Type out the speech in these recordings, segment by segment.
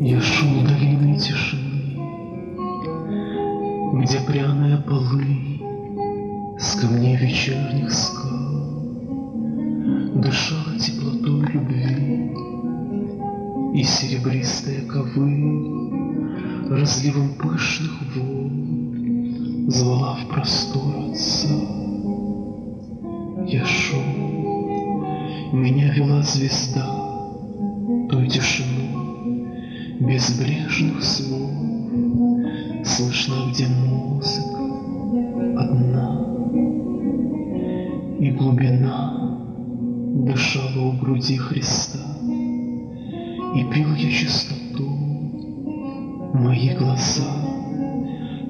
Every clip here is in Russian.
Я шел долиной тишины, Где пряная полынь С камней вечерних скал Дышала теплотой любви, И серебристая ковыль Разливом пышных волн Звала в простор отца. Я шел, меня вела звезда Той тишину безбрежных слов. Слышна, где музыка одна. И глубина дышала у груди Христа. И пил я чистоту, мои глаза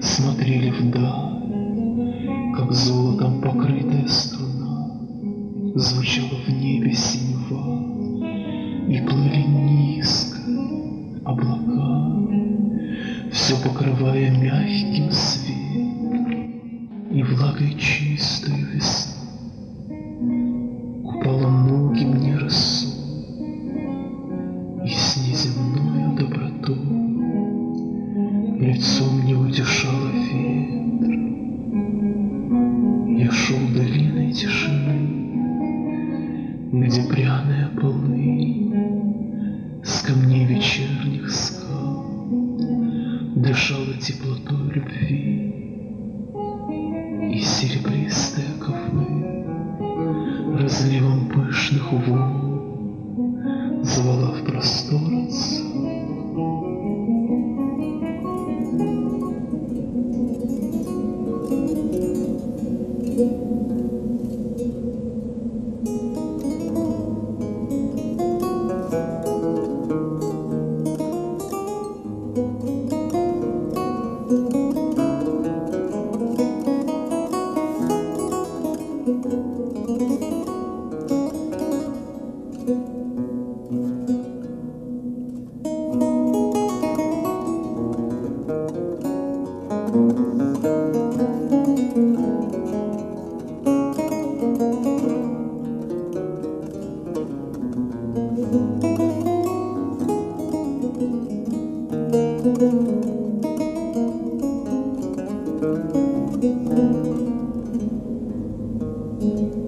Смотрели вдаль, как золотом покрытая струна. Звучала в небе синева И плыли низко облака, Все покрывая мягким свет И влагой чистой весны. Упала ноги мне росу, И с неземною добротой Лицом не утешала ветра. Я шел долиной тишины, Где пряная полынь С камней вечерних скал Дышала теплотой любви, И серебристая ковыль Разливом пышных волн Звала в простор отца. Господи.